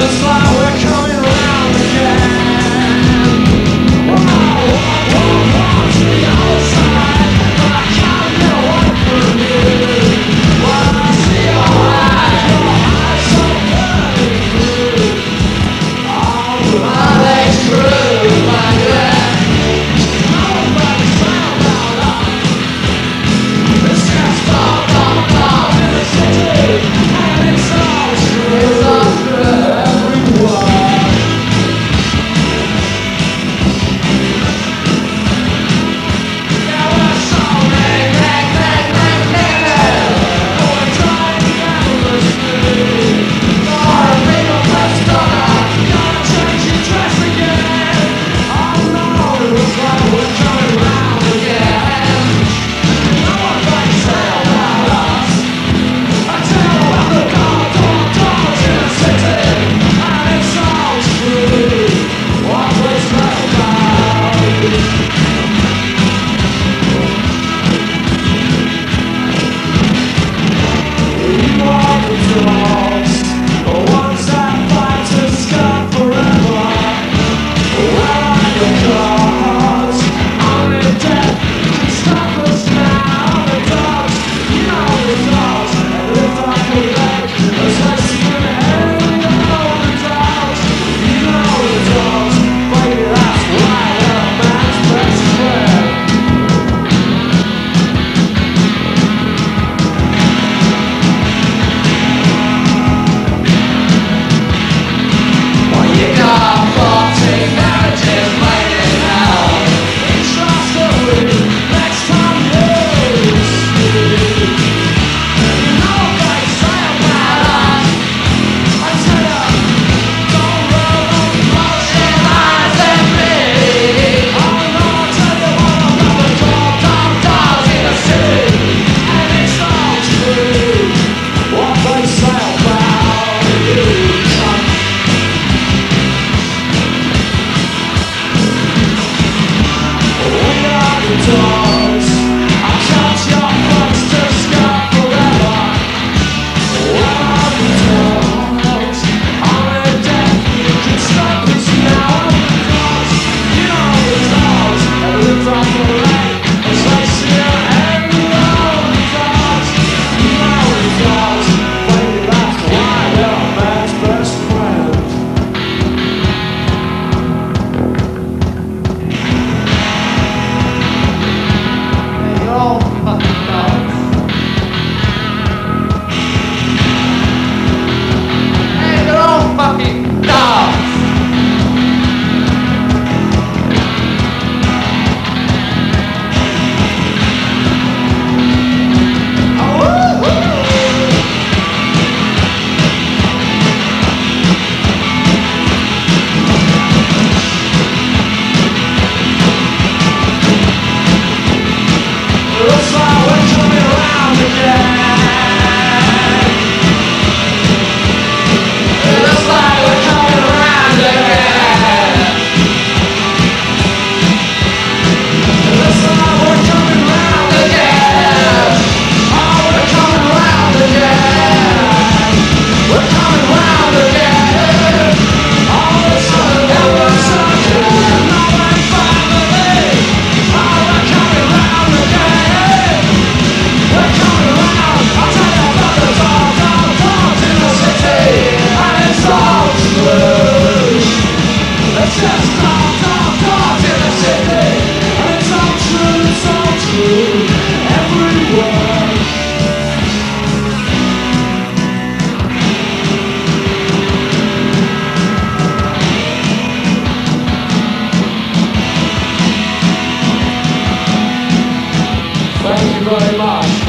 Just like the dark. Thank you very.